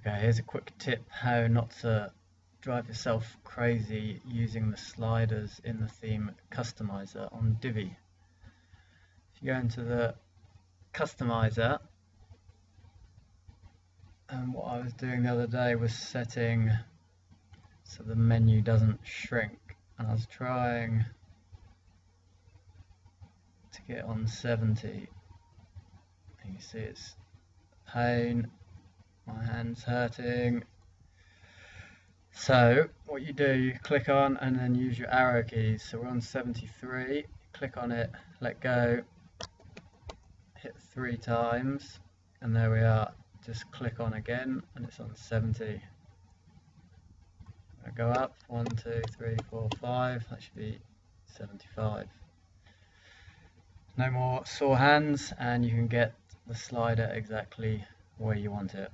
Okay, here's a quick tip how not to drive yourself crazy using the sliders in the theme customizer on Divi. If you go into the customizer, and what I was doing the other day was setting so the menu doesn't shrink and I was trying to get on 70 and you see it's pain my hand's hurting. So what you do you click on and then use your arrow keys. So we're on 73 click on it let go. Hit three times. And there we are. Just click on again and it's on 70 I go up. One two three four five. That should be 75 no more sore hands and you can get the slider exactly where you want it